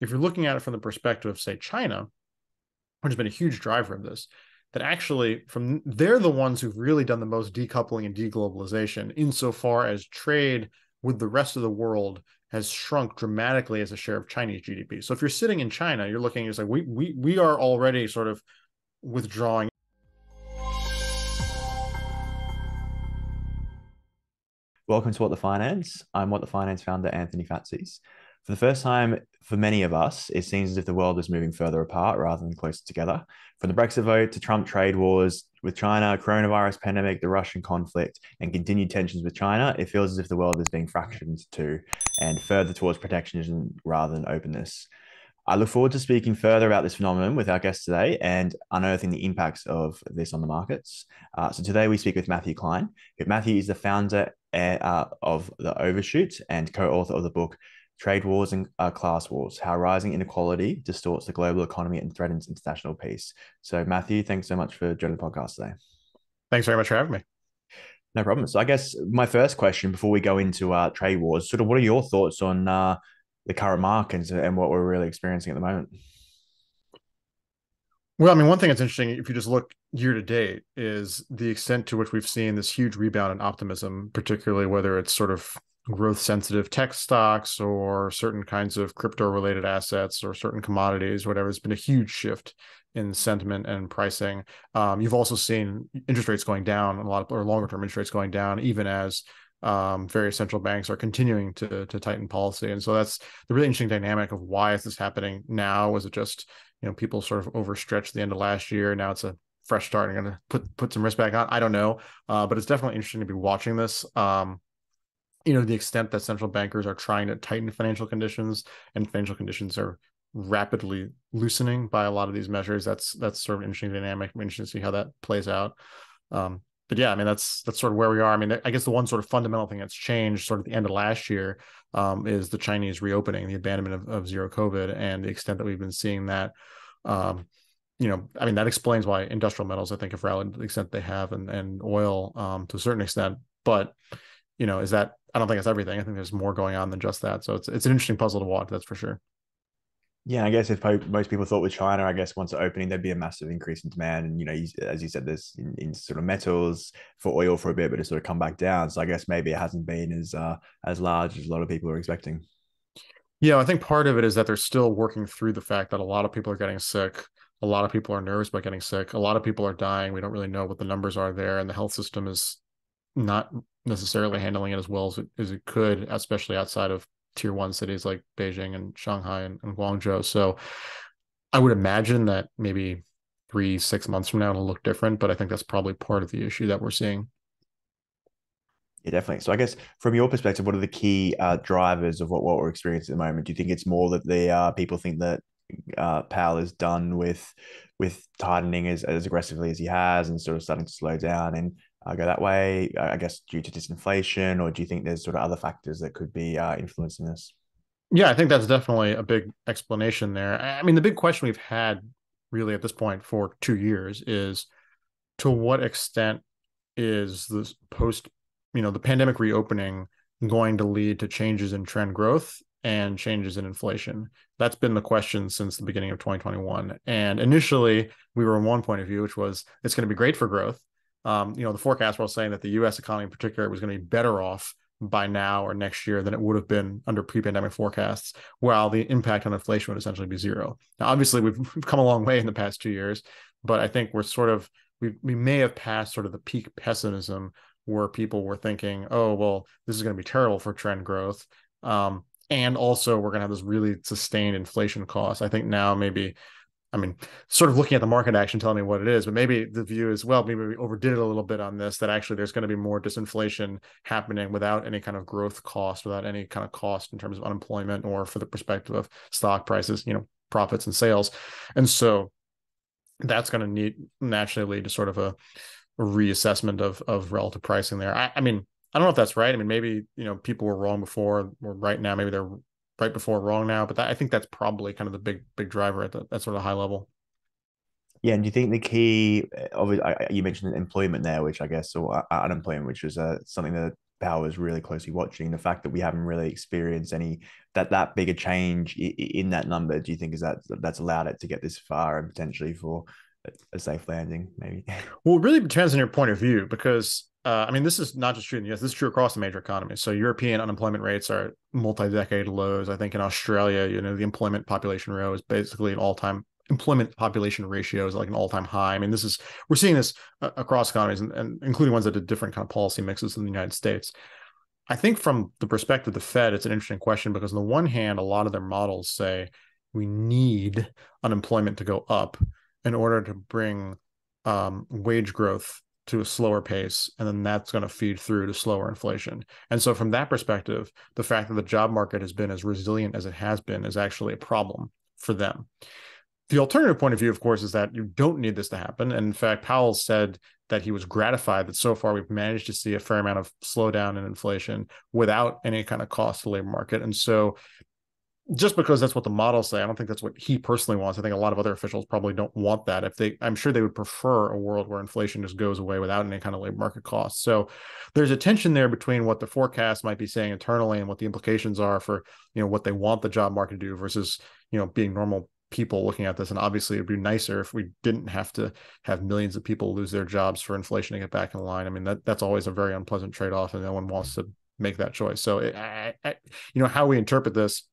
if you're looking at it from the perspective of say China, which has been a huge driver of this, that actually from they're the ones who've really done the most decoupling and deglobalization insofar as trade with the rest of the world has shrunk dramatically as a share of Chinese GDP. So if you're sitting in China, you're looking, it's like we we we are already sort of withdrawing. Welcome to What the Finance. I'm What the Finance founder, Anthony Fatseas. For the first time for many of us, it seems as if the world is moving further apart rather than closer together. From the Brexit vote to Trump trade wars with China, coronavirus pandemic, the Russian conflict, and continued tensions with China, it feels as if the world is being fractured into two and further towards protectionism rather than openness. I look forward to speaking further about this phenomenon with our guest today and unearthing the impacts of this on the markets. Uh, so today we speak with Matthew Klein. Matthew is the founder uh, of the Overshoot and co-author of the book Trade Wars and uh, Class Wars: How Rising Inequality Distorts the Global Economy and Threatens International Peace. So, Matthew, thanks so much for joining the podcast today. Thanks very much for having me. No problem. So, I guess my first question before we go into uh, trade wars, sort of, what are your thoughts on uh, the current markets and what we're really experiencing at the moment? Well, I mean, one thing that's interesting, if you just look year to date, is the extent to which we've seen this huge rebound in optimism, particularly whether it's sort of growth sensitive tech stocks or certain kinds of crypto related assets or certain commodities, whatever. It's been a huge shift in sentiment and pricing. Um, you've also seen interest rates going down, a lot of or longer term interest rates going down, even as um, various central banks are continuing to to tighten policy. And so that's the really interesting dynamic of why is this happening now? Was it just you know people sort of overstretched the end of last year? Now it's a fresh start and going to put put some risk back on. I don't know, uh, but it's definitely interesting to be watching this. Um, you know, the extent that central bankers are trying to tighten financial conditions and financial conditions are rapidly loosening by a lot of these measures. That's that's sort of interesting dynamic. I'm interested to see how that plays out. Um, but yeah, I mean that's that's sort of where we are. I mean, I guess the one sort of fundamental thing that's changed sort of the end of last year um, is the Chinese reopening, the abandonment of, of zero COVID, and the extent that we've been seeing that. Um, you know, I mean that explains why industrial metals, I think, have rallied to the extent they have, and and oil um, to a certain extent. But you know, is that I don't think that's everything. I think there's more going on than just that. So it's it's an interesting puzzle to watch. That's for sure. Yeah, I guess if most people thought with China, I guess once opening, there'd be a massive increase in demand. And, you know, as you said, there's in, in, sort of metals for oil for a bit, but it's sort of come back down. So I guess maybe it hasn't been as uh, as large as a lot of people are expecting. Yeah, I think part of it is that they're still working through the fact that a lot of people are getting sick. A lot of people are nervous about getting sick. A lot of people are dying. We don't really know what the numbers are there. And the health system is not necessarily handling it as well as it, as it could, especially outside of tier one cities like Beijing and Shanghai and, and Guangzhou. So I would imagine that maybe three, six months from now it'll look different, but I think that's probably part of the issue that we're seeing. Yeah, definitely. So I guess from your perspective, what are the key uh, drivers of what, what we're experiencing at the moment? Do you think it's more that the uh, people think that uh, Powell is done with with tightening as, as aggressively as he has and sort of starting to slow down and uh, go that way? I guess due to disinflation, or do you think there's sort of other factors that could be uh, influencing this? Yeah, I think that's definitely a big explanation there. I mean, the big question we've had really at this point for two years is to what extent is this post, you know, the pandemic reopening going to lead to changes in trend growth and changes in inflation? That's been the question since the beginning of 2021. And initially, we were in one point of view, which was it's going to be great for growth um, you know, the forecast was saying that the U.S. economy in particular was going to be better off by now or next year than it would have been under pre-pandemic forecasts, while the impact on inflation would essentially be zero. Now, obviously, we've, come a long way in the past two years, but I think we're sort of we we may have passed sort of the peak pessimism where people were thinking, oh well, this is going to be terrible for trend growth. Um, and also we're going to have this really sustained inflation cost. I think now maybe I mean, sort of looking at the market action telling me what it is, but maybe the view is, well, maybe we overdid it a little bit on this, that actually there's going to be more disinflation happening without any kind of growth cost, without any kind of cost in terms of unemployment or for the perspective of stock prices, you know, profits and sales. And so that's going to need naturally lead to sort of a, a reassessment of, of relative pricing there. I, I mean, I don't know if that's right. I mean, maybe, you know, people were wrong before or right now, maybe they're right before wrong now. But that, I think that's probably kind of the big big driver at the, that sort of high level. Yeah, and do you think the key, obviously, you mentioned employment there, which I guess, or uh, unemployment, which was uh, something that Powell is really closely watching. The fact that we haven't really experienced any that that big a change in that number, do you think is that that's allowed it to get this far and potentially for a safe landing, maybe? Well, it really depends on your point of view because uh, I mean, this is not just true in the US, this is true across the major economies. So European unemployment rates are multi-decade lows. I think in Australia, you know, the employment population row is basically an all-time employment population ratio is like an all-time high. I mean, this is we're seeing this uh, across economies and, and, including ones that did different kind of policy mixes in the United States. I think from the perspective of the Fed, it's an interesting question because on the one hand, a lot of their models say we need unemployment to go up in order to bring um, wage growth to a slower pace and then that's going to feed through to slower inflation and so from that perspective the fact that the job market has been as resilient as it has been is actually a problem for them the alternative point of view, of course, is that you don't need this to happen. And in fact, Powell said that he was gratified that so far we've managed to see a fair amount of slowdown in inflation without any kind of cost to the labor market. And so just because that's what the models say, I don't think that's what he personally wants. I think a lot of other officials probably don't want that. If they, I'm sure they would prefer a world where inflation just goes away without any kind of labor market costs. So there's a tension there between what the forecast might be saying internally and what the implications are for, you know, what they want the job market to do versus, you know, being normal people looking at this and obviously it'd be nicer if we didn't have to have millions of people lose their jobs for inflation to get back in line i mean that that's always a very unpleasant trade-off and no one wants to make that choice so I, I, you know how we interpret this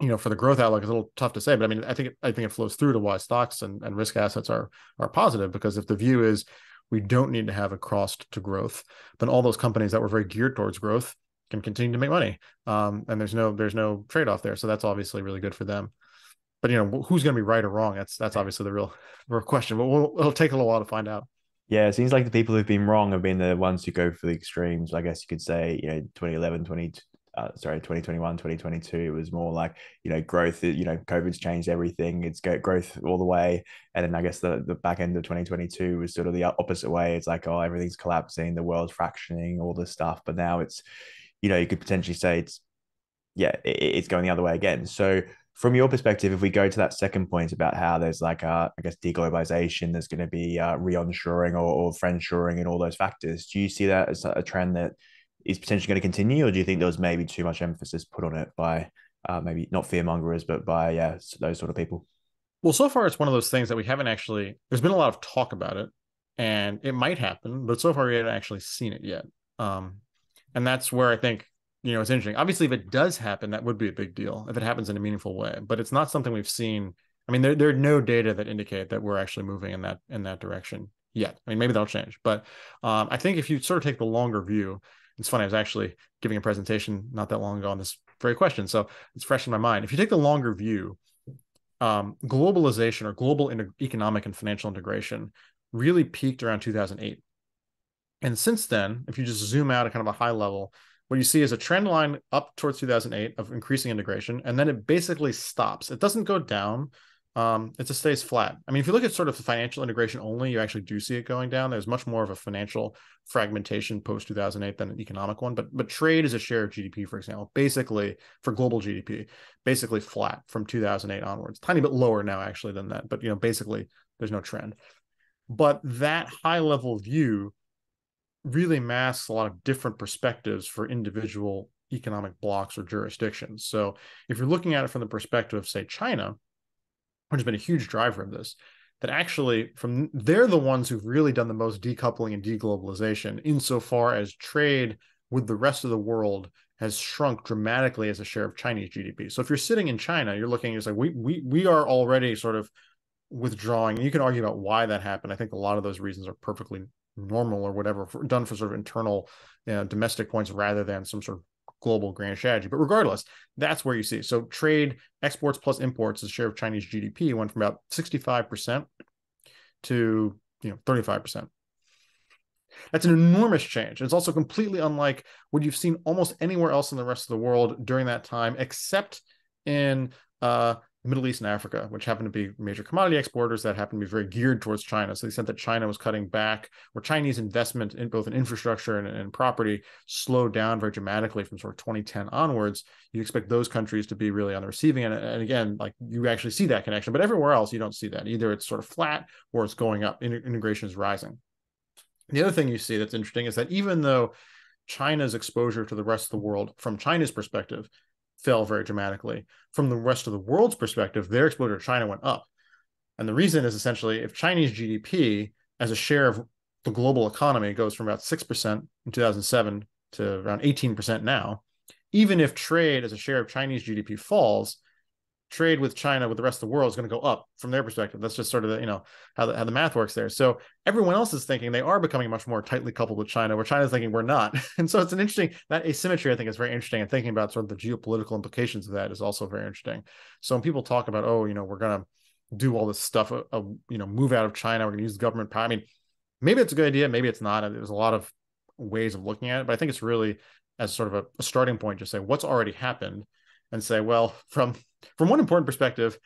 you know for the growth outlook is a little tough to say but i mean i think it, i think it flows through to why stocks and, and risk assets are are positive because if the view is we don't need to have a cost to growth then all those companies that were very geared towards growth can continue to make money. Um, and there's no there's no trade-off there. So that's obviously really good for them. But you know who's going to be right or wrong? That's that's obviously the real real question but we'll, it'll take a little while to find out. Yeah it seems like the people who've been wrong have been the ones who go for the extremes i guess you could say you know 2011 20 uh, sorry 2021 2022 it was more like you know growth you know covid's changed everything it's growth all the way. And then i guess the, the back end of 2022 was sort of the opposite way. It's like oh everything's collapsing the world's fractioning all this stuff. But now it's you know you could potentially say it's yeah it's going the other way again. So from your perspective, if we go to that second point about how there's like, uh, I guess, deglobalization, there's going to be uh, re-onshoring or, or friendshoring and all those factors. Do you see that as a trend that is potentially going to continue, or do you think there was maybe too much emphasis put on it by uh, maybe not fear mongers, but by yeah those sort of people? Well, so far it's one of those things that we haven't actually. There's been a lot of talk about it, and it might happen, but so far we haven't actually seen it yet. Um, and that's where I think you know, it's interesting. Obviously, if it does happen, that would be a big deal if it happens in a meaningful way. But it's not something we've seen. I mean, there, there are no data that indicate that we're actually moving in that in that direction yet. I mean, maybe that'll change. But um, I think if you sort of take the longer view, it's funny. I was actually giving a presentation not that long ago on this very question, so it's fresh in my mind. If you take the longer view, um, globalization or global inter- economic and financial integration really peaked around 2008. And since then, if you just zoom out at kind of a high level, what you see is a trend line up towards 2008 of increasing integration, and then it basically stops. It doesn't go down. Um, it just stays flat. I mean, if you look at sort of the financial integration only, you actually do see it going down. There's much more of a financial fragmentation post 2008 than an economic one. But but trade is a share of GDP, for example, basically for global GDP, basically flat from 2008 onwards. Tiny bit lower now actually than that, but you know, basically there's no trend. But that high level view really masks a lot of different perspectives for individual economic blocks or jurisdictions. So if you're looking at it from the perspective of, say, China, which has been a huge driver of this, that actually from they're the ones who've really done the most decoupling and deglobalization insofar as trade with the rest of the world has shrunk dramatically as a share of Chinese GDP. So if you're sitting in China, you're looking, it's like we we we are already sort of withdrawing. And you can argue about why that happened. I think a lot of those reasons are perfectly normal or whatever for, done for sort of internal you know, domestic points rather than some sort of global grand strategy. But regardless, that's where you see. So trade exports plus imports as share of Chinese GDP went from about 65% to you know 35%. That's an enormous change. It's also completely unlike what you've seen almost anywhere else in the rest of the world during that time, except in uh, Middle East and Africa, which happen to be major commodity exporters that happen to be very geared towards China. So the extent that China was cutting back, or Chinese investment in both in infrastructure and, and property slowed down very dramatically from sort of 2010 onwards, you expect those countries to be really on the receiving end. And again, like you actually see that connection, but everywhere else you don't see that. Either it's sort of flat or it's going up. Integration is rising. The other thing you see that's interesting is that even though China's exposure to the rest of the world from China's perspective fell very dramatically. From the rest of the world's perspective, their exposure to China went up. And the reason is essentially if Chinese GDP as a share of the global economy goes from about 6% in 2007 to around 18% now, even if trade as a share of Chinese GDP falls, trade with China with the rest of the world is going to go up from their perspective. That's just sort of the, you know how the, how the math works there. So everyone else is thinking they are becoming much more tightly coupled with China, where China's thinking we're not. And so it's an interesting that asymmetry. I think is very interesting. And thinking about sort of the geopolitical implications of that is also very interesting. So when people talk about oh you know we're going to do all this stuff, uh, uh, you know move out of China, we're going to use government power. I mean maybe it's a good idea, maybe it's not. There's a lot of ways of looking at it, but I think it's really as sort of a, a starting point, just say what's already happened and say, well, from from one important perspective,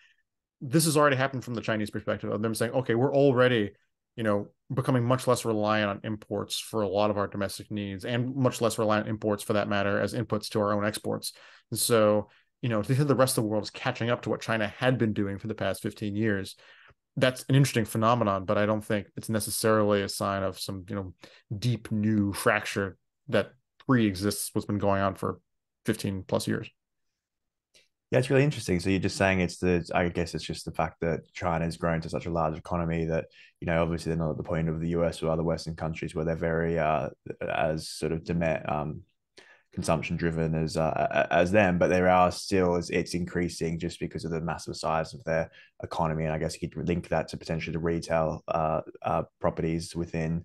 this has already happened from the Chinese perspective of them saying, okay, we're already, you know, becoming much less reliant on imports for a lot of our domestic needs and much less reliant on imports for that matter as inputs to our own exports. And so, you know, the rest of the world is catching up to what China had been doing for the past 15 years, that's an interesting phenomenon, but I don't think it's necessarily a sign of some, you know, deep new fracture that pre-exists what's been going on for 15 plus years. Yeah, it's really interesting. So you're just saying it's the, I guess it's just the fact that China has grown to such a large economy that, you know, obviously they're not at the point of the US or other Western countries where they're very, uh, as sort of demand, um, consumption driven as uh, as them, but there are still it's increasing just because of the massive size of their economy, and I guess you could link that to potentially the retail uh, uh, properties within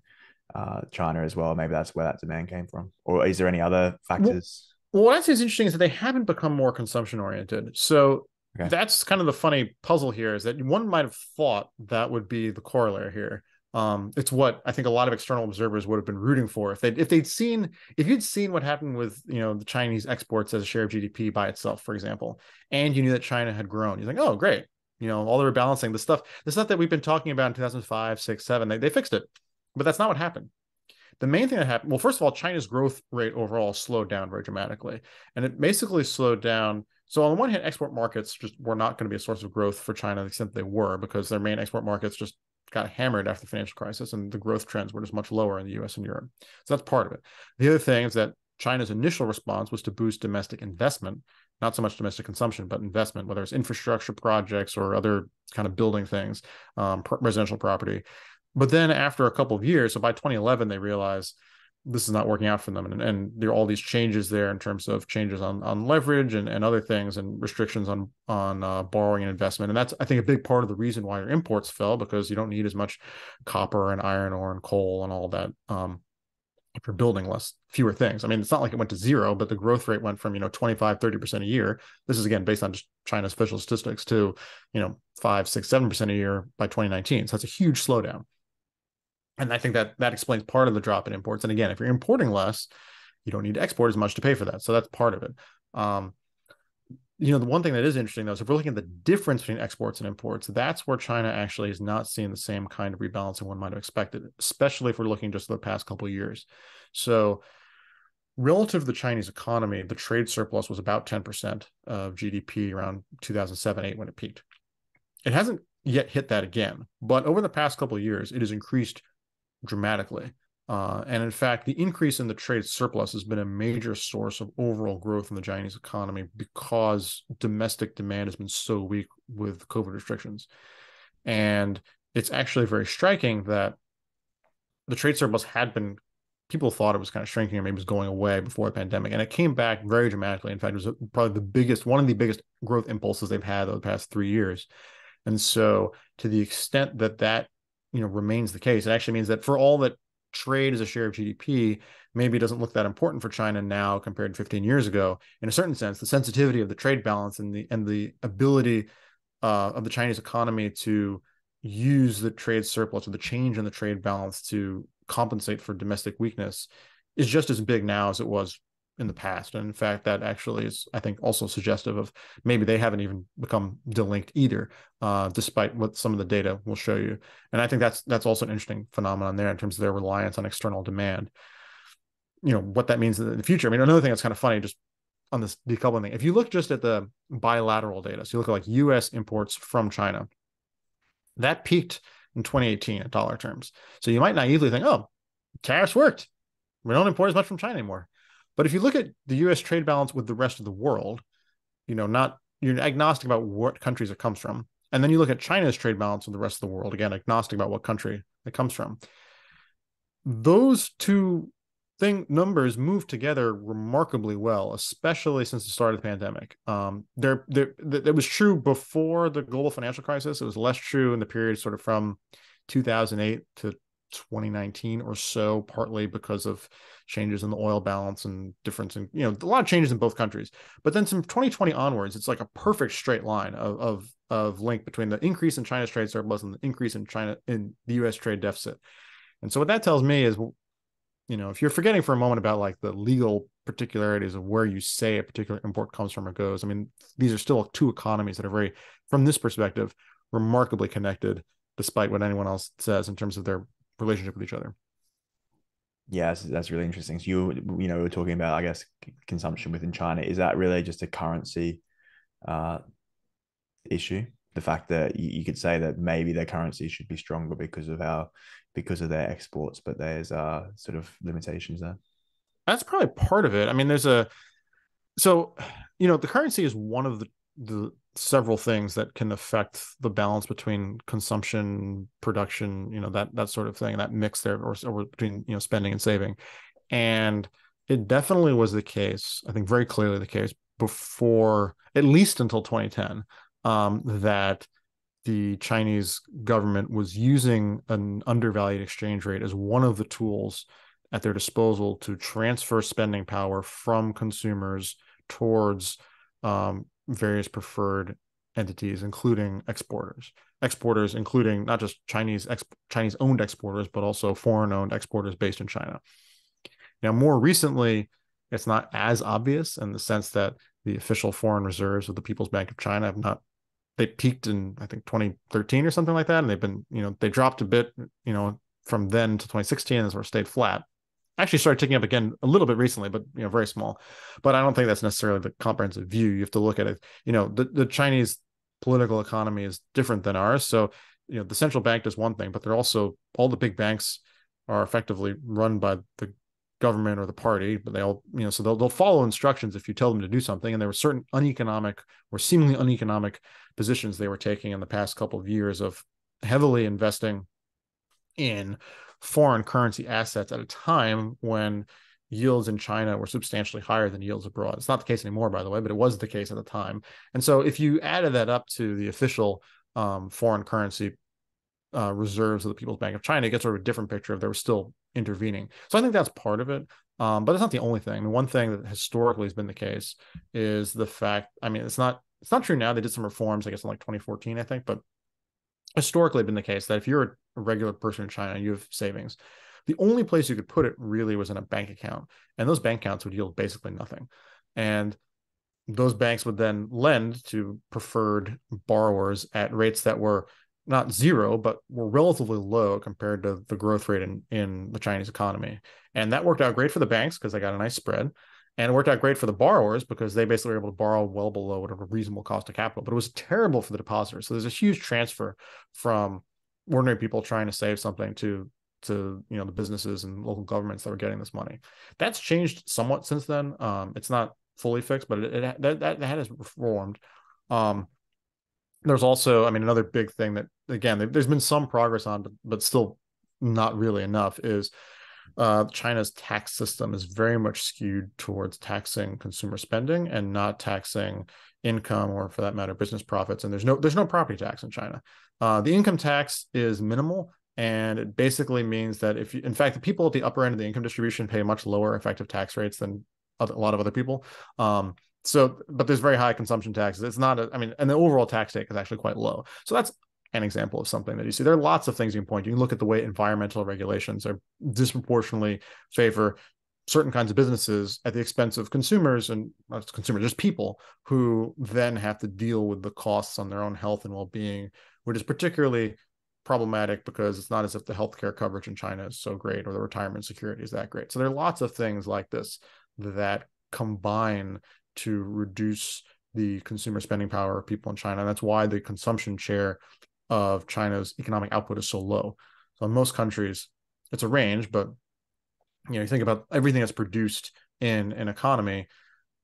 uh, China as well. Maybe that's where that demand came from, or is there any other factors? Well, what I say is interesting is that they haven't become more consumption oriented. So okay. that's kind of the funny puzzle here is that one might have thought that would be the corollary here. Um, it's what I think a lot of external observers would have been rooting for if they if they'd seen if you'd seen what happened with you know the Chinese exports as a share of GDP by itself, for example, and you knew that China had grown, you're like, oh great, you know all the rebalancing, the stuff, the stuff that we've been talking about in 2005, six, seven, they, they fixed it, but that's not what happened. The main thing that happened, well, first of all, China's growth rate overall slowed down very dramatically, and it basically slowed down. So on the one hand, export markets just were not going to be a source of growth for China to the extent they were because their main export markets just got hammered after the financial crisis, and the growth trends were just much lower in the U.S. and Europe. So that's part of it. The other thing is that China's initial response was to boost domestic investment, not so much domestic consumption, but investment, whether it's infrastructure projects or other kind of building things, um, residential property. But then after a couple of years, so by 2011, they realized this is not working out for them. And, and there are all these changes there in terms of changes on on leverage and, and other things and restrictions on on uh, borrowing and investment. And that's i think a big part of the reason why your imports fell because you don't need as much copper and iron ore and coal and all that um, if you're building less fewer things. I mean it's not like it went to zero but the growth rate went from you know 25 30% a year. This is again based on china's official statistics to you know 5 6 7% a year by 2019 so that's a huge slowdown and I think that that explains part of the drop in imports. And again, if you're importing less, you don't need to export as much to pay for that. So that's part of it. Um, you know, the one thing that is interesting though is if we're looking at the difference between exports and imports, that's where China actually is not seeing the same kind of rebalancing one might have expected, especially if we're looking just the past couple years. So relative to the Chinese economy, the trade surplus was about 10% of GDP around 2007, 8 when it peaked. It hasn't yet hit that again, but over the past couple of years, it has increased dramatically. Uh, and in fact, the increase in the trade surplus has been a major source of overall growth in the Chinese economy because domestic demand has been so weak with COVID restrictions. And it's actually very striking that the trade surplus had been, people thought it was kind of shrinking or maybe it was going away before the pandemic. And it came back very dramatically. In fact, it was probably the biggest, one of the biggest growth impulses they've had over the past three years. And so, to the extent that that you know remains the case. It actually means that for all that trade as a share of GDP maybe doesn't look that important for China now compared to 15 years ago. In a certain sense, the sensitivity of the trade balance and the and the ability uh, of the Chinese economy to use the trade surplus or the change in the trade balance to compensate for domestic weakness is just as big now as it was in the past. And in fact, that actually is, I think, also suggestive of maybe they haven't even become delinked either, uh, despite what some of the data will show you. And I think that's that's also an interesting phenomenon there in terms of their reliance on external demand. You know what that means in the future. I mean, another thing that's kind of funny, just on this decoupling thing. If you look just at the bilateral data, so you look at like U.S. imports from China, that peaked in 2018 in dollar terms. So you might naively think, oh, tariffs worked We don't import as much from China anymore. But if you look at the US trade balance with the rest of the world, you know, not you're agnostic about what countries it comes from. And then you look at China's trade balance with the rest of the world, again, agnostic about what country it comes from. Those two thing numbers move together remarkably well, especially since the start of the pandemic. Um, there, there, that was true before the global financial crisis. It was less true in the period sort of from 2008 to 2019 or so, partly because of changes in the oil balance and difference in, you know, a lot of changes in both countries. But then from 2020 onwards, it's like a perfect straight line of, of, of link between the increase in China's trade surplus and the increase in China in the US trade deficit. And so what that tells me is, you know, if you're forgetting for a moment about like the legal particularities of where you say a particular import comes from or goes, I mean, these are still two economies that are very, from this perspective, remarkably connected, despite what anyone else says in terms of their relationship with each other. Yeah, that's, that's really interesting. So you you know we are talking about I guess consumption within China. Is that really just a currency uh, issue? The fact that you, you could say that maybe their currency should be stronger because of our because of their exports, but there's uh sort of limitations there. That's probably part of it. I mean, there's a so you know the currency is one of the the several things that can affect the balance between consumption, production, you know, that that sort of thing, that mix there, or, or between you know spending and saving, and it definitely was the case. I think very clearly the case before, at least until 2010, um, that the Chinese government was using an undervalued exchange rate as one of the tools at their disposal to transfer spending power from consumers towards um, various preferred entities, including exporters. Exporters, including not just Chinese ex- Chinese owned exporters, but also foreign owned exporters based in China. Now, more recently, it's not as obvious in the sense that the official foreign reserves of the People's Bank of China have not they peaked in I think 2013 or something like that, and they've been you know they dropped a bit you know from then to 2016 and sort of stayed flat actually started ticking up again a little bit recently, but you know, very small. But I don't think that's necessarily the comprehensive view. You have to look at it. You know, the, the Chinese political economy is different than ours. So, you know, the central bank does one thing, but they're also all the big banks are effectively run by the government or the party, but they all, you know, so they'll they'll follow instructions if you tell them to do something. And there were certain uneconomic or seemingly uneconomic positions they were taking in the past couple of years of heavily investing in foreign currency assets at a time when yields in China were substantially higher than yields abroad. It's not the case anymore, by the way, but it was the case at the time. And so if you added that up to the official um, foreign currency uh, reserves of the People's Bank of China, it gets sort of a different picture of they were still intervening. So I think that's part of it. Um, but it's not the only thing. I mean, one thing that historically has been the case is the fact, I mean, it's not it's not true now. They did some reforms, I guess, in like 2014, I think, but historically been the case that if you're a regular person in China, you have savings. The only place you could put it really was in a bank account, and those bank accounts would yield basically nothing. And those banks would then lend to preferred borrowers at rates that were not zero, but were relatively low compared to the growth rate in, in the Chinese economy. And that worked out great for the banks because they got a nice spread. And it worked out great for the borrowers because they basically were able to borrow well below whatever reasonable cost of capital. But it was terrible for the depositors. So there's a huge transfer from ordinary people trying to save something to to you know the businesses and local governments that were getting this money. That's changed somewhat since then. Um, it's not fully fixed, but it, it that, that has reformed. Um, there's also, I mean, another big thing that again, there's been some progress on, but still not really enough is uh, China's tax system is very much skewed towards taxing consumer spending and not taxing income or for that matter business profits and there's no there's no property tax in China. Uh, the income tax is minimal and it basically means that if you, in fact the people at the upper end of the income distribution pay much lower effective tax rates than a lot of other people. Um, so but there's very high consumption taxes. It's not a, I mean and the overall tax take is actually quite low. So that's an example of something that you see. There are lots of things you can point. You can look at the way environmental regulations are disproportionately favor certain kinds of businesses at the expense of consumers and not consumers, just people who then have to deal with the costs on their own health and well-being, which is particularly problematic because it's not as if the healthcare coverage in China is so great or the retirement security is that great. So there are lots of things like this that combine to reduce the consumer spending power of people in China. And that's why the consumption share of China's economic output is so low. So in most countries, it's a range, but you know, you think about everything that's produced in an economy,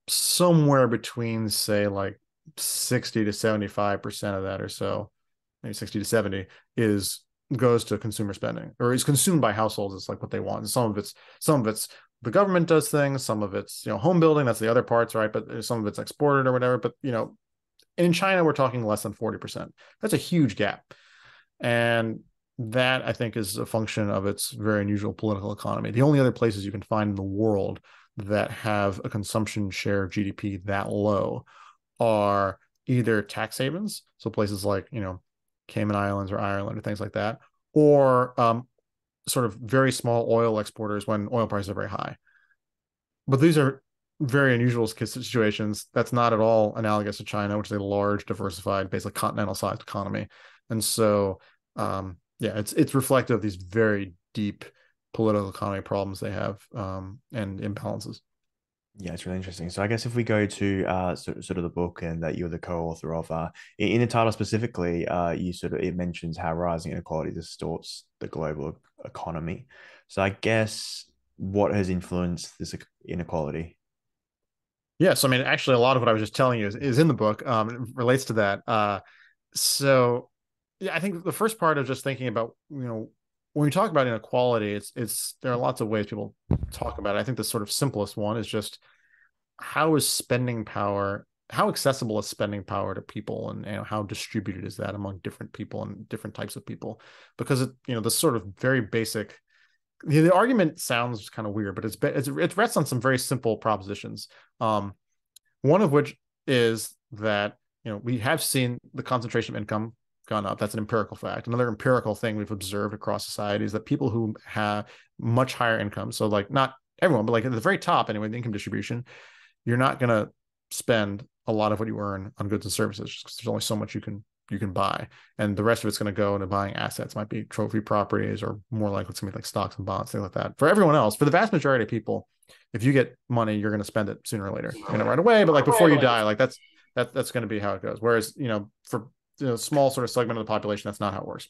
somewhere between say like 60 to 75% of that or so, maybe 60 to 70 is goes to consumer spending or is consumed by households. It's like what they want. And some of it's some of it's the government does things, some of it's, you know, home building, that's the other parts, right? But uh, some of it's exported or whatever. But you know, in China, we're talking less than 40%. That's a huge gap. And that I think is a function of its very unusual political economy. The only other places you can find in the world that have a consumption share of GDP that low are either tax havens, so places like you know Cayman Islands or Ireland or things like that, or um, sort of very small oil exporters when oil prices are very high. But these are very unusual situations. That's not at all analogous to China, which is a large, diversified, basically continental-sized economy. And so, um, yeah, it's it's reflective of these very deep political economy problems they have um, and imbalances. Yeah, it's really interesting. So I guess if we go to uh, sort, of the book and that you're the co-author of, uh, in the title specifically, uh, you sort of it mentions how rising inequality distorts the global economy. So I guess what has influenced this inequality? Yes, I mean actually a lot of what I was just telling you is, is in the book. Um, it relates to that. Uh, so yeah, I think the first part of just thinking about you know when we talk about inequality, it's it's there are lots of ways people talk about it. I think the sort of simplest one is just how is spending power how accessible is spending power to people and you know, how distributed is that among different people and different types of people because it you know the sort of very basic the, the argument sounds kind of weird but it's, it's it rests on some very simple propositions um one of which is that you know we have seen the concentration of income gone up. That's an empirical fact. Another empirical thing we've observed across society is that people who have much higher income, so like not everyone, but like at the very top anyway, the income distribution, you're not going to spend a lot of what you earn on goods and services because there's only so much you can you can buy, and the rest of it's going to go into buying assets. Might be trophy properties or more likely it's going to be like stocks and bonds, things like that. For everyone else, for the vast majority of people, if you get money, you're going to spend it sooner or later. you know, right away, but like before you die, like that's that, that's going to be how it goes. Whereas, you know, for you know, small sort of segment of the population, that's not how it works.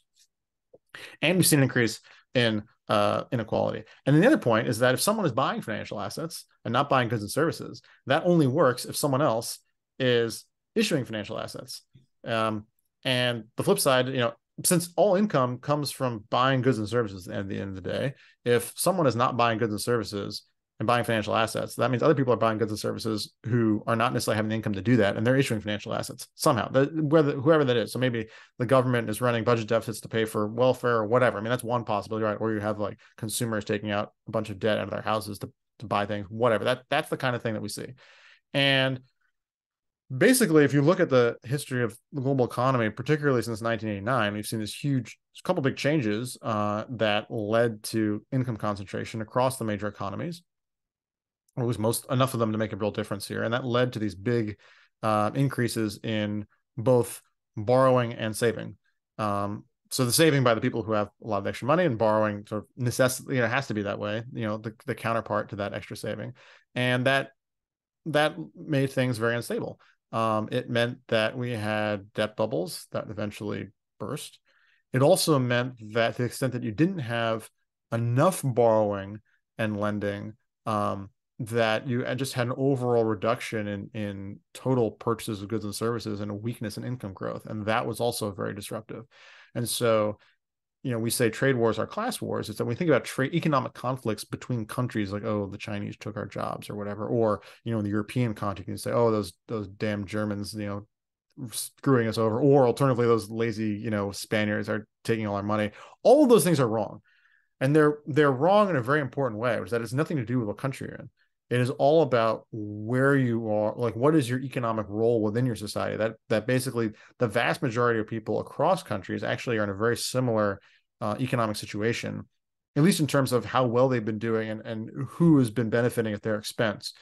And we've seen an increase in uh, inequality. And then the other point is that if someone is buying financial assets and not buying goods and services, that only works if someone else is issuing financial assets. Um, and the flip side, you know, since all income comes from buying goods and services at the end of the day, if someone is not buying goods and services, and buying financial assets. That means other people are buying goods and services who are not necessarily having the income to do that, and they're issuing financial assets somehow. The, whether whoever that is, so maybe the government is running budget deficits to pay for welfare or whatever. I mean, that's one possibility, right? Or you have like consumers taking out a bunch of debt out of their houses to to buy things, whatever. That that's the kind of thing that we see, and basically, if you look at the history of the global economy, particularly since 1989, we've seen this huge couple big changes uh, that led to income concentration across the major economies It was most enough of them to make a real difference here, and that led to these big uh, increases in both borrowing and saving. Um, so the saving by the people who have a lot of extra money and borrowing sort of necessity, you know, has to be that way. You know, the the counterpart to that extra saving, and that that made things very unstable. Um, it meant that we had debt bubbles that eventually burst. It also meant that to the extent that you didn't have enough borrowing and lending, um, that you just had an overall reduction in in total purchases of goods and services and a weakness in income growth and that was also very disruptive and so you know we say trade wars are class wars it's that we think about trade economic conflicts between countries like oh the chinese took our jobs or whatever or you know in the european context you say oh those those damn germans you know screwing us over or alternatively those lazy you know spaniards are taking all our money. All of those things are wrong and they're they're wrong in a very important way which is that it's nothing to do with what country you're in it is all about where you are like what is your economic role within your society? That that basically the vast majority of people across countries actually are in a very similar uh, economic situation at least in terms of how well they've been doing and, and who has been benefiting at their expense.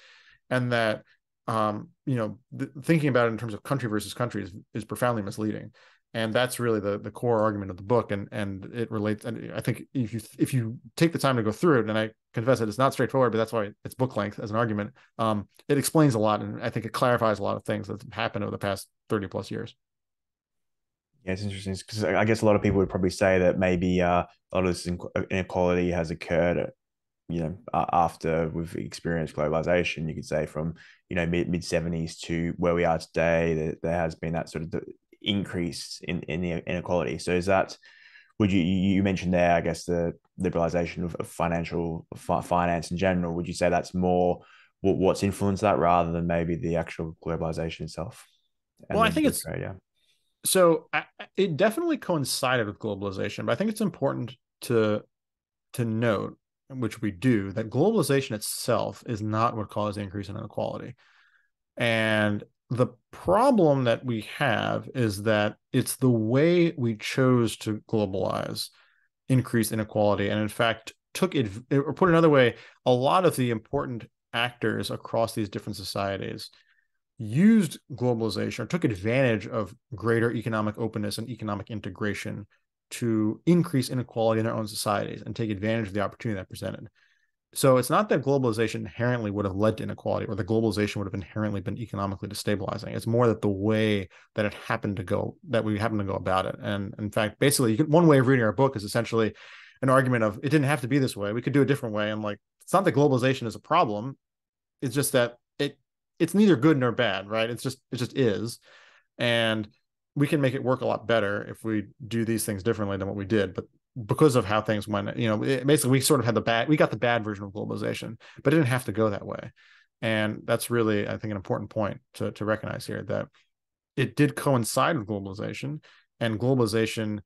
And that um, you know th- thinking about it in terms of country versus country is, is profoundly misleading and that's really the the core argument of the book and and it relates and i think if you if you take the time to go through it and i confess that it's not straightforward but that's why it's book length as an argument um it explains a lot and i think it clarifies a lot of things that happened over the past 30 plus years. Yeah it's interesting because i guess a lot of people would probably say that maybe uh, a lot of this inequality has occurred you know, after we've experienced globalization, you could say from you know mid mid seventies to where we are today, there, there has been that sort of increase in in the inequality. So is that would you you mentioned there? I guess the liberalization of, financial finance in general. Would you say that's more what, what's influenced that rather than maybe the actual globalization itself? well, I think it's yeah. So I, it definitely coincided with globalization, but I think it's important to to note, which we do, that globalization itself is not what caused the increase in inequality. And the problem that we have is that it's the way we chose to globalize increased inequality and in fact took it or put another way a lot of the important actors across these different societies used globalization or took advantage of greater economic openness and economic integration to increase inequality in their own societies and take advantage of the opportunity that presented. So it's not that globalization inherently would have led to inequality or the globalization would have inherently been economically destabilizing. It's more that the way that it happened to go, that we happened to go about it. And in fact, basically, can, one way of reading our book is essentially an argument of it didn't have to be this way. We could do a different way. And like, it's not that globalization is a problem. It's just that it it's neither good nor bad, right? It's just it just is. And we can make it work a lot better if we do these things differently than what we did. But because of how things went, you know, it, basically we sort of had the bad, we got the bad version of globalization, but it didn't have to go that way. And that's really, I think, an important point to, to recognize here that it did coincide with globalization and globalization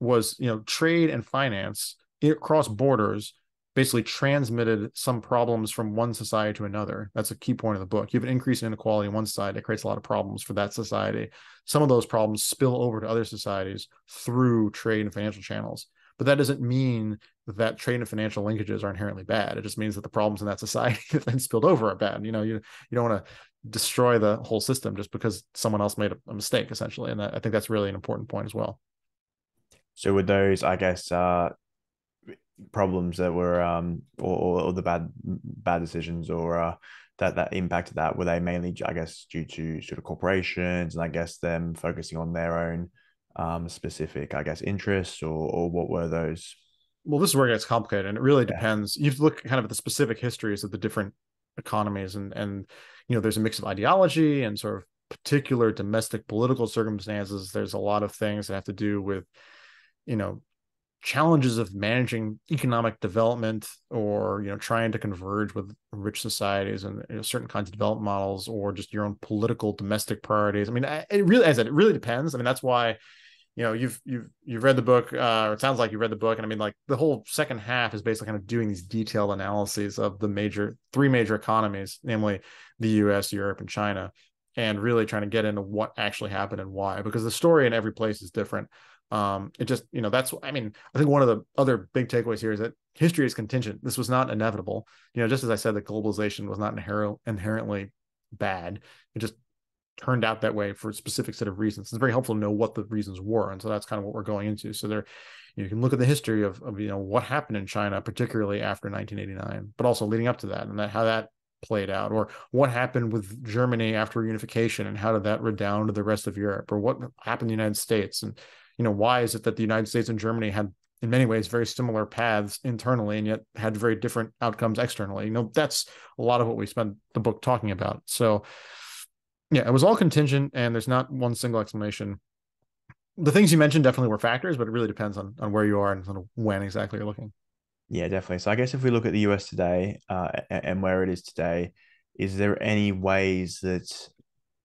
was, you know, trade and finance across borders basically transmitted some problems from one society to another. That's a key point of the book. You have an increase in inequality on one side it creates a lot of problems for that society. Some of those problems spill over to other societies through trade and financial channels. But that doesn't mean that trade and financial linkages are inherently bad. It just means that the problems in that society that then spilled over are bad. You know, you you don't want to destroy the whole system just because someone else made a, a mistake, essentially. And that, I think that's really an important point as well. So with those, I guess, uh, problems that were um or, or the bad bad decisions or uh that that impacted that were they mainly i guess due to sort of corporations and i guess them focusing on their own um, specific, I guess, interests, or or what were those? Well, this is where it gets complicated, and it really yeah. depends. You have to look kind of at the specific histories of the different economies, and and you know, there's a mix of ideology and sort of particular domestic political circumstances. There's a lot of things that have to do with, you know, challenges of managing economic development or you know trying to converge with rich societies and you know, certain kinds of development models or just your own political domestic priorities i mean it really as it really depends i mean that's why you know you've you've you've read the book uh, or it sounds like you read the book and i mean like the whole second half is basically kind of doing these detailed analyses of the major three major economies namely the us europe and china and really trying to get into what actually happened and why because the story in every place is different. Um it just you know that's i mean i think one of the other big takeaways here is that history is contingent. This was not inevitable. You know just as i said that globalization was not inher- inherently bad it just turned out that way for a specific set of reasons. It's very helpful to know what the reasons were, and so that's kind of what we're going into. So there, you can look at the history of, of you know what happened in China, particularly after 1989, but also leading up to that, and that how that played out, or what happened with Germany after reunification, and how did that redound to the rest of Europe, or what happened in the United States, and you know why is it that the United States and Germany had in many ways very similar paths internally and yet had very different outcomes externally you know that's a lot of what we spent the book talking about so yeah, it was all contingent, and there's not one single explanation. The things you mentioned definitely were factors, but it really depends on on where you are and on when exactly you're looking. Yeah, definitely. So I guess if we look at the US today uh, and where it is today, is there any ways that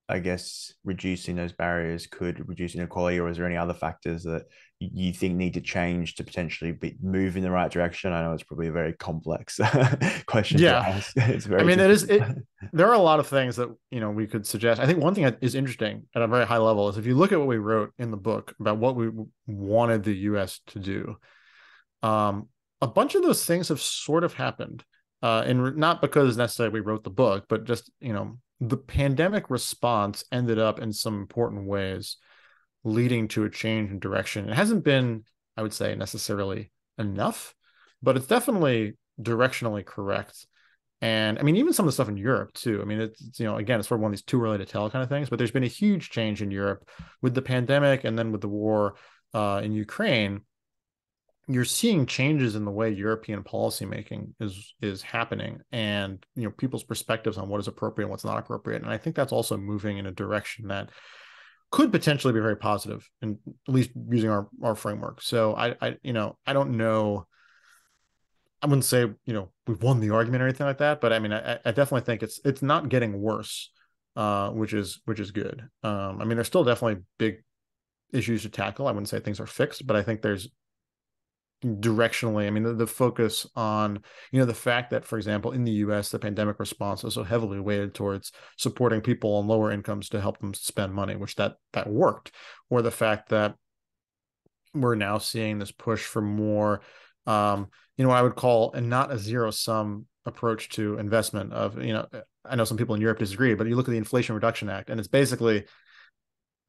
I guess reducing those barriers could reduce inequality, or is there any other factors that you think need to change to potentially be, move in the right direction? I know it's probably a very complex question. Yeah, it's very. I mean, it is. It, there are a lot of things that you know we could suggest. I think one thing that is interesting at a very high level is if you look at what we wrote in the book about what we wanted the U.S. to do, um, a bunch of those things have sort of happened. Uh, and not because necessarily we wrote the book, but just you know the pandemic response ended up in some important ways leading to a change in direction. It hasn't been, I would say, necessarily enough, but it's definitely directionally correct. And I mean, even some of the stuff in Europe too. I mean, it's you know, again, it's sort of one of these too early to tell kind of things. But there's been a huge change in Europe with the pandemic and then with the war uh, in Ukraine. You're seeing changes in the way European policymaking is is happening, and you know people's perspectives on what is appropriate and what's not appropriate. And I think that's also moving in a direction that could potentially be very positive, and at least using our our framework. So I, I you know I don't know. I wouldn't say you know we've won the argument or anything like that, but I mean I, I definitely think it's it's not getting worse, uh, which is which is good. Um, I mean there's still definitely big issues to tackle. I wouldn't say things are fixed, but I think there's directionally i mean the, the, focus on you know the fact that for example in the us the pandemic response was so heavily weighted towards supporting people on lower incomes to help them spend money which that that worked or the fact that we're now seeing this push for more um you know what i would call and not a zero sum approach to investment of you know i know some people in europe disagree but you look at the inflation reduction act and it's basically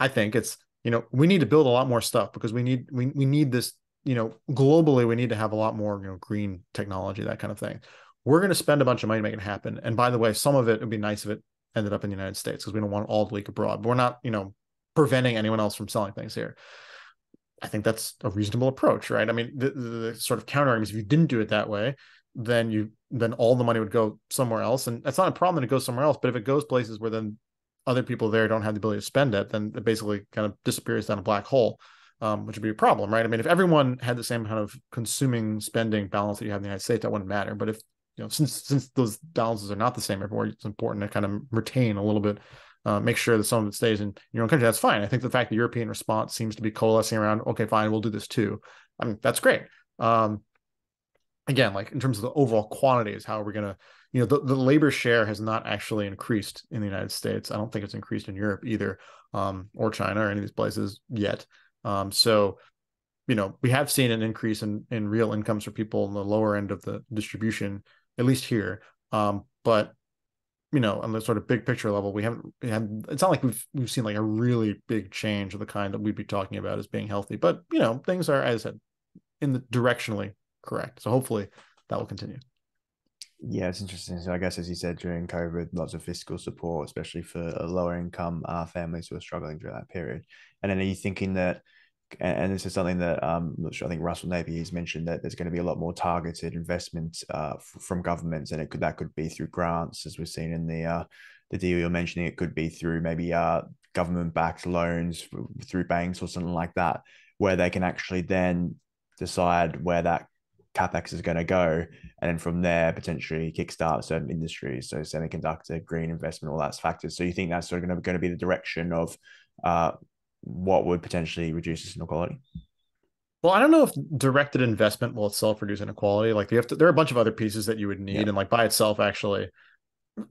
i think it's you know we need to build a lot more stuff because we need we, we need this you know, globally, we need to have a lot more, you know, green technology, that kind of thing. We're going to spend a bunch of money to make it happen. And by the way, some of it would be nice if it ended up in the United States because we don't want all to leak abroad. But we're not, you know, preventing anyone else from selling things here. I think that's a reasonable approach, right? I mean, the, the, the sort of counter arguments, if you didn't do it that way, then you then all the money would go somewhere else. And that's not a problem that it goes somewhere else. But if it goes places where then other people there don't have the ability to spend it, then it basically kind of disappears down a black hole um, which would be a problem, right? I mean, if everyone had the same kind of consuming spending balance that you have in the United States, that wouldn't matter. But if you know, since since those balances are not the same everywhere, it's important to kind of retain a little bit, uh, make sure that some of it stays in your own country. That's fine. I think the fact the European response seems to be coalescing around, okay, fine, we'll do this too. I mean, that's great. Um, again, like in terms of the overall quantities, how are we going to, you know, the, the labor share has not actually increased in the United States. I don't think it's increased in Europe either, um, or China or any of these places yet. Um, so, you know, we have seen an increase in in real incomes for people in the lower end of the distribution, at least here. Um, but you know, on the sort of big picture level, we haven't we haven't. It's not like we've we've seen like a really big change of the kind that we'd be talking about as being healthy. But you know, things are as I said in the directionally correct. So hopefully that will continue. Yeah, it's interesting. So I guess, as you said, during COVID, lots of fiscal support, especially for lower income uh, families who are struggling during that period. And then are you thinking that, and this is something that um, sure, I think Russell Napier has mentioned that there's going to be a lot more targeted investment uh, from governments, and it could that could be through grants, as we've seen in the uh, the deal you're mentioning. It could be through maybe uh, government backed loans through banks or something like that, where they can actually then decide where that capex is going to go, and then from there potentially kickstart certain industries, so semiconductor, green investment, all that's factors. So you think that's sort of going to, be the direction of uh, what would potentially reduce this inequality? Well, I don't know if directed investment will itself reduce inequality. Like you have to, there are a bunch of other pieces that you would need, yeah. and like by itself, actually,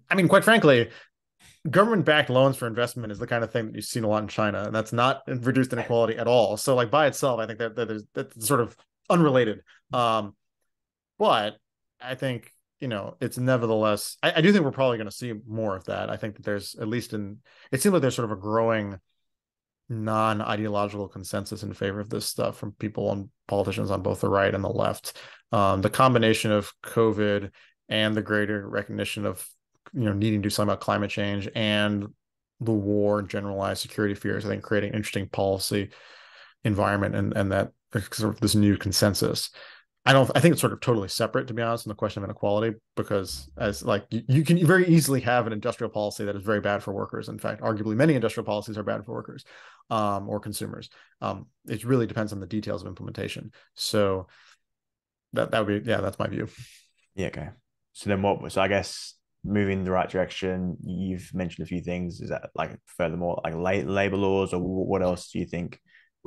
I mean, quite frankly, government-backed loans for investment is the kind of thing that you've seen a lot in China, and that's not reduced inequality at all. So, like by itself, I think that, that there's that's sort of unrelated. Um, but I think you know it's nevertheless. I, I do think we're probably going to see more of that. I think that there's at least in it seems like there's sort of a growing non-ideological consensus in favor of this stuff from people and politicians on both the right and the left. Um, the combination of COVID and the greater recognition of you know needing to do something about climate change and the war and generalized security fears, I think creating an interesting policy environment and and that sort of this new consensus. I don't. I think it's sort of totally separate, to be honest, in the question of inequality, because as like you, you, can very easily have an industrial policy that is very bad for workers. In fact, arguably many industrial policies are bad for workers um, or consumers. Um, it really depends on the details of implementation. So that that would be yeah, that's my view. Yeah. Okay. So then what? So I guess moving in the right direction. You've mentioned a few things. Is that like furthermore like labor laws, or what else do you think?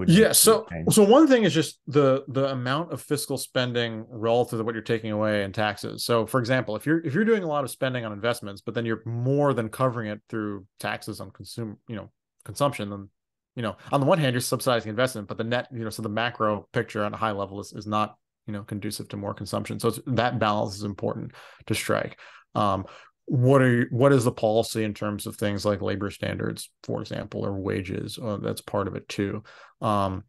Yeah so so one thing is just the the amount of fiscal spending relative to what you're taking away in taxes. So for example if you're if you're doing a lot of spending on investments but then you're more than covering it through taxes on consume you know consumption then you know on the one hand you're subsidizing investment but the net you know so the macro picture on a high level is, is not you know conducive to more consumption. So that balance is important to strike. Um, what are what is the policy in terms of things like labor standards for example or wages uh, that's part of it too um,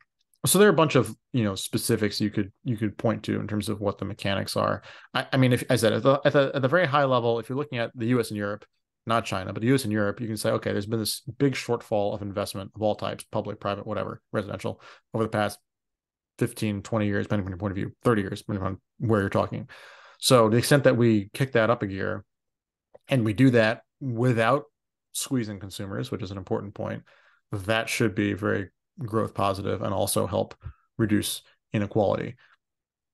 so there are a bunch of you know specifics you could you could point to in terms of what the mechanics are i, I mean if i said at the, at the, at the very high level if you're looking at the us and europe not china but the us and europe you can say okay there's been this big shortfall of investment of all types public private whatever residential over the past 15, 20 years, depending on your point of view, 30 years, depending on where you're talking. So the extent that we kick that up a gear and we do that without squeezing consumers, which is an important point, that should be very growth positive and also help reduce inequality.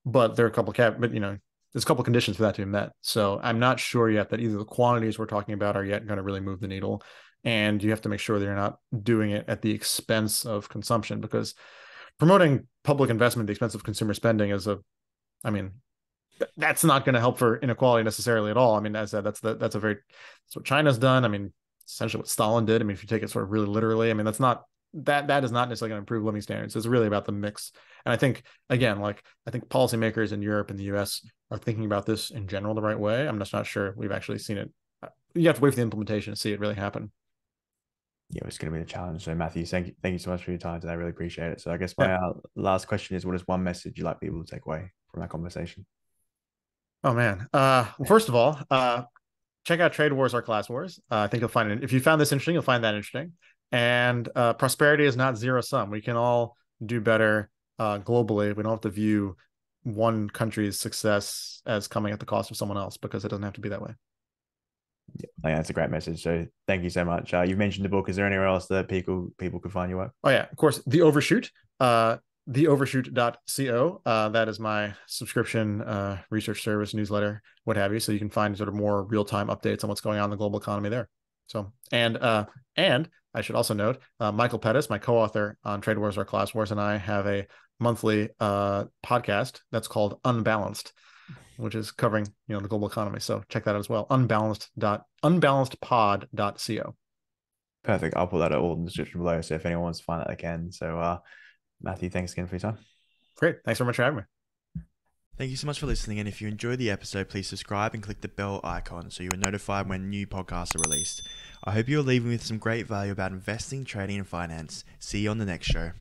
But there are a couple of cap, but you know, there's a couple of conditions for that to be met. So I'm not sure yet that either the quantities we're talking about are yet going to really move the needle, and you have to make sure that you're not doing it at the expense of consumption because promoting public investment at the expense of consumer spending is a, I mean, that's not going to help for inequality necessarily at all. I mean, as I said, that's the, that's a very that's what China's done. I mean, essentially what Stalin did. I mean, if you take it sort of really literally, I mean, that's not that that is not necessarily going to improve living standards. It's really about the mix. And I think again, like I think policymakers in Europe and the US are thinking about this in general the right way. I'm just not sure we've actually seen it. You have to wait for the implementation to see it really happen. Yeah, it's going to be a challenge. So, Matthew, thank you, thank you so much for your time today. I really appreciate it. So, I guess my yeah. uh, last question is: What is one message you'd like people to take away from that conversation? Oh man. Uh, well, first of all, uh, check out Trade Wars are Class Wars. Uh, I think you'll find it. If you found this interesting, you'll find that interesting. And uh, prosperity is not zero sum. We can all do better uh, globally. We don't have to view one country's success as coming at the cost of someone else because it doesn't have to be that way. Yeah, that's a great message. So thank you so much. Uh, you've mentioned the book. Is there anywhere else that people people could find your work? Oh yeah, of course. The Overshoot. Uh, theovershoot.co. Uh, that is my subscription uh, research service, newsletter, what have you. So you can find sort of more real time updates on what's going on in the global economy there. So and uh, and I should also note uh, Michael Pettis, my co-author on Trade Wars are Class Wars, and I have a monthly uh, podcast that's called Unbalanced, which is covering you know the global economy. So check that out as well. Unbalanced dot unbalancedpod.co. Perfect. I'll put that all in the description below. So if anyone wants to find that, can. So uh, Matthew, thanks again for your time. Great. Thanks very much for having me. Thank you so much for listening. And if you enjoyed the episode, please subscribe and click the bell icon so you are notified when new podcasts are released. I hope you're leaving with some great value about investing, trading, and finance. See you on the next show.